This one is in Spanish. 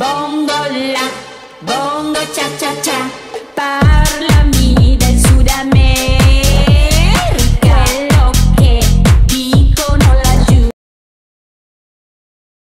Bongo la, bongo cha cha cha.